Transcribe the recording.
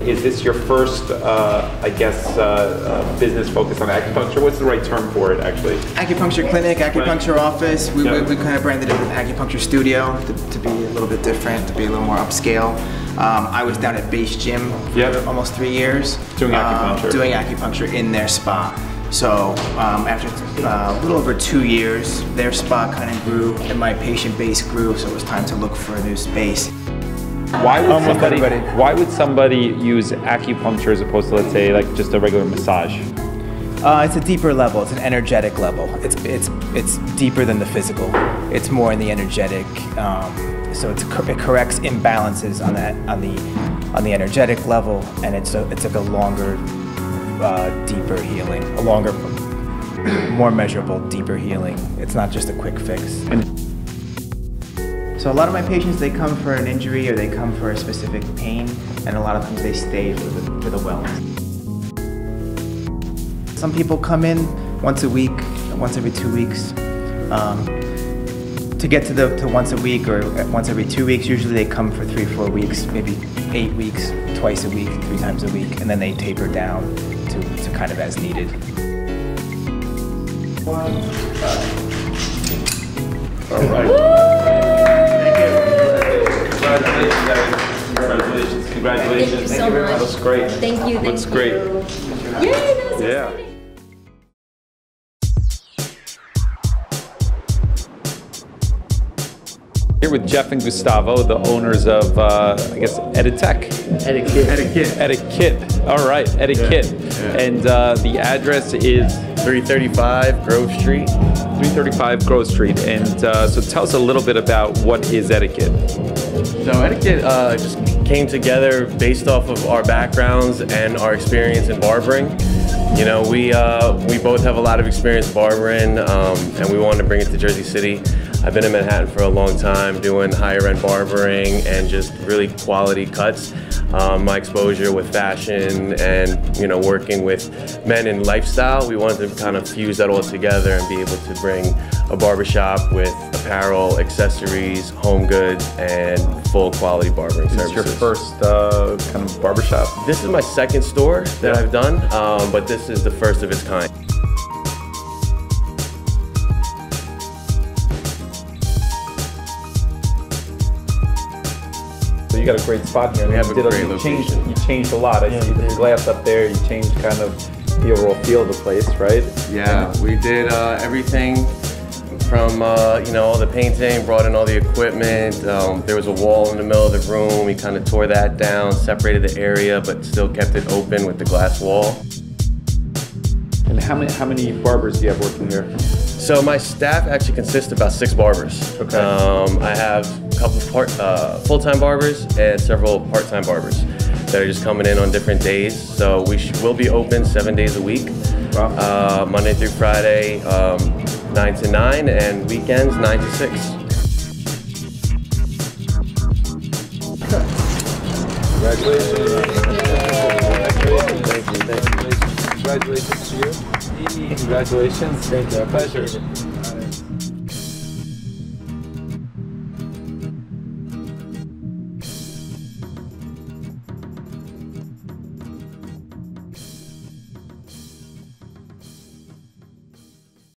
Is this your first, uh, I guess, uh, uh, business focused on acupuncture? What's the right term for it, actually? Acupuncture clinic, acupuncture office. We, Yeah. we, we kind of branded it with acupuncture studio to, to be a little bit different, to be a little more upscale. Um, I was down at Base Gym for Yep. almost three years. Doing um, acupuncture. doing acupuncture in their spa. So um, after uh, a little over two years, their spa kind of grew and my patient base grew, so it was time to look for a new space. Why would Almost somebody? everybody. Why would somebody use acupuncture as opposed to, let's say, like just a regular massage? Uh, it's a deeper level. It's an energetic level. It's it's it's deeper than the physical. It's more in the energetic. Um, so it's, it corrects imbalances on that on the on the energetic level, and it's a, it's like a longer, uh, deeper healing, a longer, more measurable, deeper healing. It's not just a quick fix. So a lot of my patients, they come for an injury or they come for a specific pain, and a lot of times they stay for the, for the wellness. Some people come in once a week, once every two weeks. Um, to get to the to once a week or once every two weeks, usually they come for three, four weeks, maybe eight weeks, twice a week, three times a week, and then they taper down to, to kind of as needed. Congratulations, guys. Congratulations. Congratulations. Thank you so much. That looks great. Thank you. Thank Looks great. You. Yay, that was Yeah. exciting. Here with Jeff and Gustavo, the owners of, uh, I guess, Editech. Etiket. Etiket. Etiket. All right, Etiket. And uh, the address is 335 Grove Street. 335 Grove Street. And uh, so tell us a little bit about what is Etiket. So Etiket uh, just came together based off of our backgrounds and our experience in barbering. You know, we uh, we both have a lot of experience barbering, um, and we wanted to bring it to Jersey City. I've been in Manhattan for a long time doing higher end barbering and just really quality cuts. Um, my exposure with fashion and you know working with men in lifestyle, we wanted to kind of fuse that all together and be able to bring a barbershop with apparel, accessories, home goods, and full quality barbering This is your first uh, kind of barbershop. This is my second store that I've done, um, but this is the first of its kind. You got a great spot here. We have You a did great you changed, location. you changed a lot. I see the glass up there. You changed kind of the overall feel of the place, right? Yeah, we did uh, everything from uh, you know all the painting, brought in all the equipment. Um, there was a wall in the middle of the room. We kind of tore that down, separated the area, but still kept it open with the glass wall. And how many how many barbers do you have working here? So my staff actually consists of about six barbers. Okay. Um, I have a couple part, uh, full-time barbers and several part-time barbers that are just coming in on different days. So we sh- will be open seven days a week, Wow. uh, Monday through Friday, um, nine to nine, and weekends nine to six. Congratulations. Thank you. Thank you. Congratulations to you. Congratulations. Thank you. Pleasure.